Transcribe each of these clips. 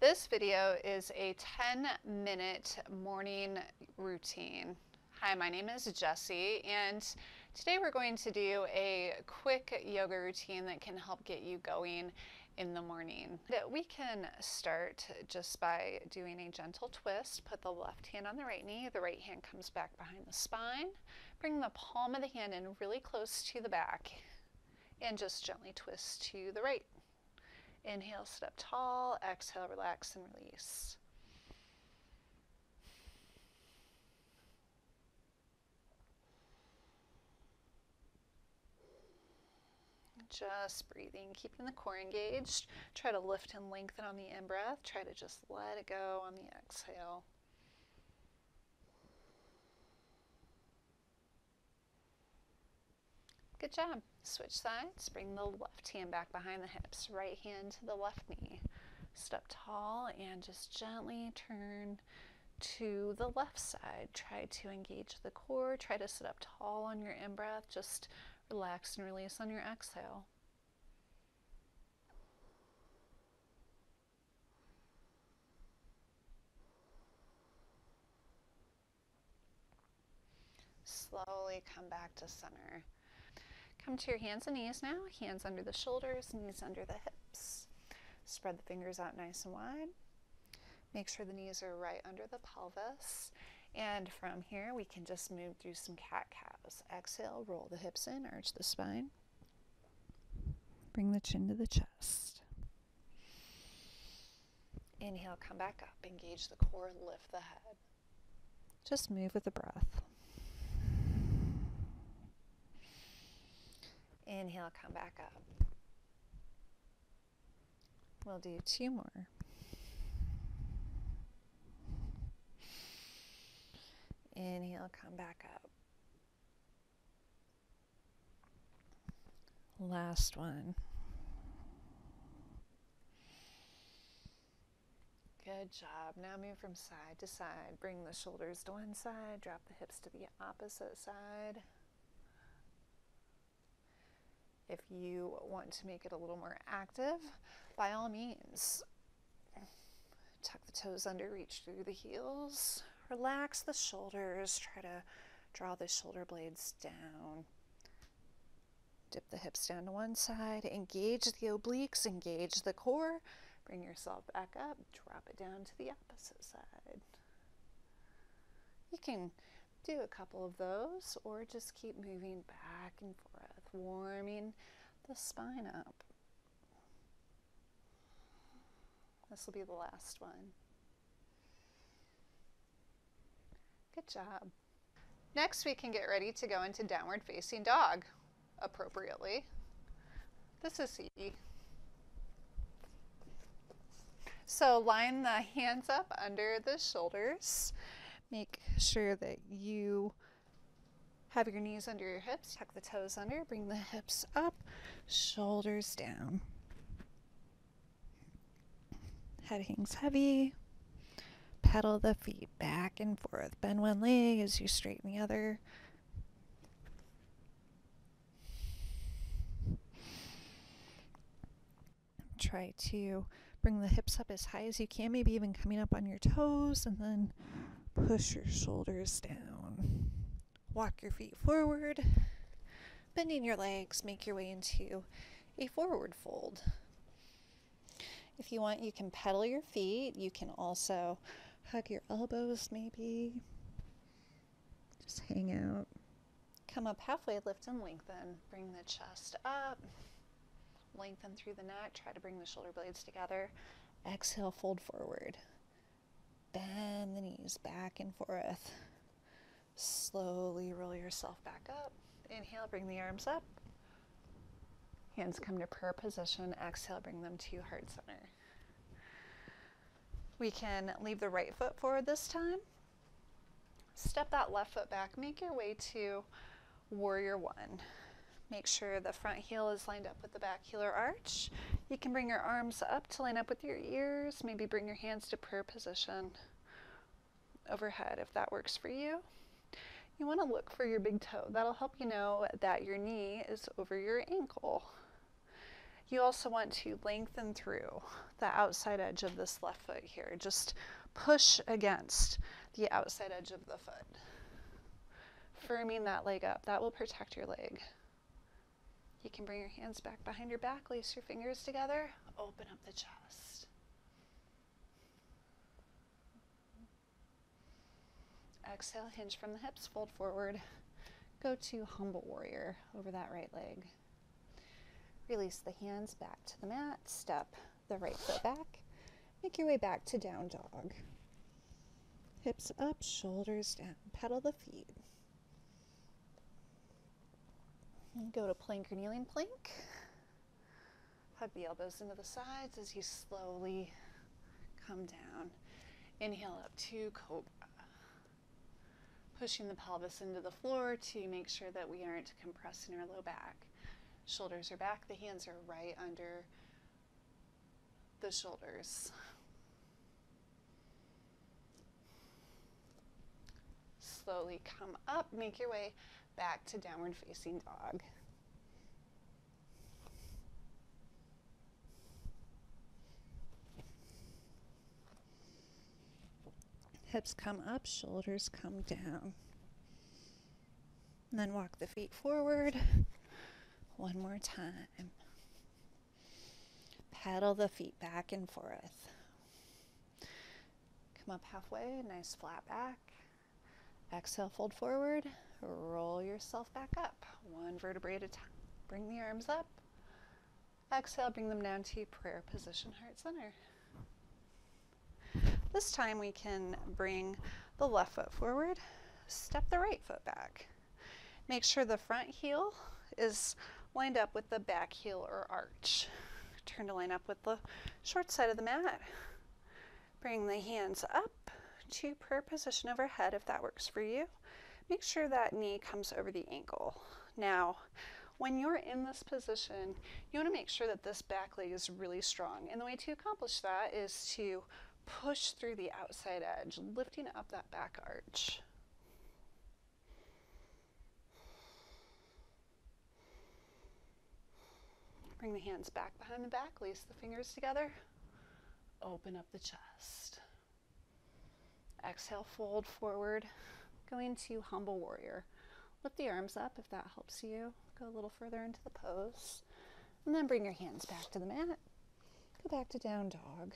This video is a 10 minute morning routine. Hi, my name is Jessie, and today we're going to do a quick yoga routine that can help get you going in the morning. We can start just by doing a gentle twist. Put the left hand on the right knee, the right hand comes back behind the spine. Bring the palm of the hand in really close to the back and just gently twist to the right. Inhale, sit up tall. Exhale, relax and release. Just breathing, keeping the core engaged. Try to lift and lengthen on the in breath. Try to just let it go on the exhale. Good job. Switch sides. Bring the left hand back behind the hips. Right hand to the left knee. Step tall and just gently turn to the left side. Try to engage the core. Try to sit up tall on your in breath. Just relax and release on your exhale. Slowly come back to center. Come to your hands and knees now. Hands under the shoulders, knees under the hips. Spread the fingers out nice and wide. Make sure the knees are right under the pelvis. And from here, we can just move through some cat cows. Exhale, roll the hips in, arch the spine. Bring the chin to the chest. Inhale, come back up. Engage the core, lift the head. Just move with the breath. Inhale, come back up. We'll do two more. Inhale, come back up. Last one. Good job. Now move from side to side. Bring the shoulders to one side, drop the hips to the opposite side. If you want to make it a little more active, by all means, tuck the toes under, reach through the heels, relax the shoulders, try to draw the shoulder blades down. Dip the hips down to one side, engage the obliques, engage the core, bring yourself back up, drop it down to the opposite side. You can do a couple of those or just keep moving back and forth warming the spine up. This will be the last one. Good job. Next, we can get ready to go into downward facing dog appropriately. This is easy. So line the hands up under the shoulders. Make sure that you have your knees under your hips, tuck the toes under, bring the hips up, shoulders down. Head hangs heavy. Pedal the feet back and forth. Bend one leg as you straighten the other. Try to bring the hips up as high as you can, maybe even coming up on your toes, and then push your shoulders down. Walk your feet forward, bending your legs, make your way into a forward fold. If you want, you can pedal your feet. You can also hug your elbows, maybe. Just hang out. Come up halfway, lift and lengthen. Bring the chest up. Lengthen through the neck. Try to bring the shoulder blades together. Exhale, fold forward. Bend the knees back and forth. Roll yourself back up. Inhale, bring the arms up. Hands come to prayer position. Exhale, bring them to heart center. We can leave the right foot forward this time. Step that left foot back. Make your way to warrior one. Make sure the front heel is lined up with the back heel or arch. You can bring your arms up to line up with your ears. Maybe bring your hands to prayer position overhead if that works for you you want to look for your big toe. That'll help you know that your knee is over your ankle. You also want to lengthen through the outside edge of this left foot here. Just push against the outside edge of the foot. Firming that leg up. That will protect your leg. You can bring your hands back behind your back, lace your fingers together, open up the chest. Exhale, hinge from the hips, fold forward. Go to humble warrior over that right leg. Release the hands back to the mat, step the right foot back, make your way back to down dog. Hips up, shoulders down, pedal the feet. And go to plank or kneeling plank. Hug the elbows into the sides as you slowly come down. Inhale up to cobra. Pushing the pelvis into the floor to make sure that we aren't compressing our low back. Shoulders are back, the hands are right under the shoulders. Slowly come up, make your way back to downward facing dog. Hips come up, shoulders come down. And then walk the feet forward. One more time. Pedal the feet back and forth. Come up halfway, nice flat back. Exhale, fold forward. Roll yourself back up, one vertebrae at a time. Bring the arms up. Exhale, bring them down to prayer position, heart center. This time we can bring the left foot forward, step the right foot back. Make sure the front heel is lined up with the back heel or arch. Turn to line up with the short side of the mat. Bring the hands up to prayer position overhead if that works for you. Make sure that knee comes over the ankle. Now, when you're in this position, you want to make sure that this back leg is really strong. And the way to accomplish that is to push through the outside edge, lifting up that back arch. Bring the hands back behind the back, lace the fingers together, open up the chest. Exhale, fold forward, going to humble warrior. Lift the arms up if that helps you. Go a little further into the pose. And then bring your hands back to the mat. Go back to down dog.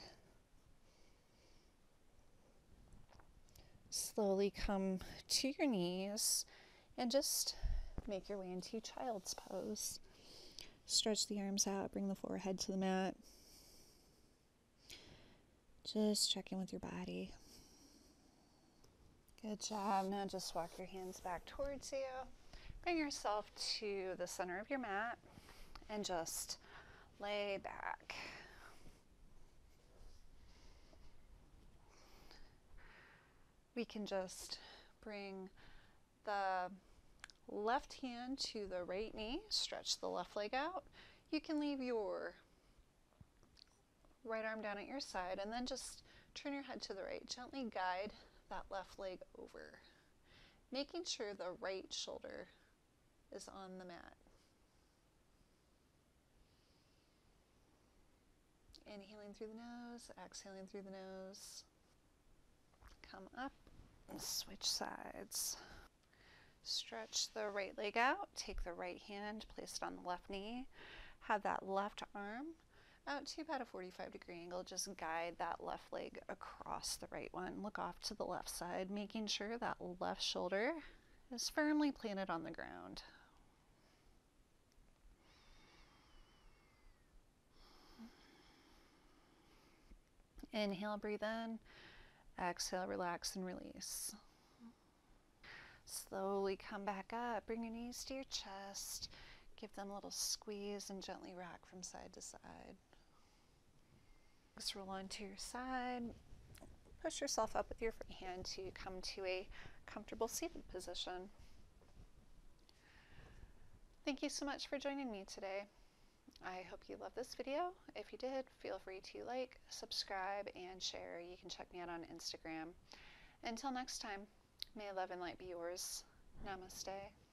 Slowly come to your knees and just make your way into child's pose. Stretch the arms out, bring the forehead to the mat. Just check in with your body. Good job. Now just walk your hands back towards you. Bring yourself to the center of your mat and just lay back. We can just bring the left hand to the right knee, stretch the left leg out. You can leave your right arm down at your side and then just turn your head to the right. Gently guide that left leg over, making sure the right shoulder is on the mat. Inhaling through the nose, exhaling through the nose. Come up switch sides. Stretch the right leg out, take the right hand, place it on the left knee, have that left arm out to about a 45 degree angle. Just guide that left leg across the right one. Look off to the left side, making sure that left shoulder is firmly planted on the ground. Inhale, breathe in. Exhale, relax and release. Slowly come back up. Bring your knees to your chest. Give them a little squeeze and gently rock from side to side. Just roll onto your side. Push yourself up with your free hand to come to a comfortable seated position. Thank you so much for joining me today. I hope you love this video. If you did, feel free to like, subscribe, and share. You can check me out on Instagram. Until next time, may love and light be yours. Namaste.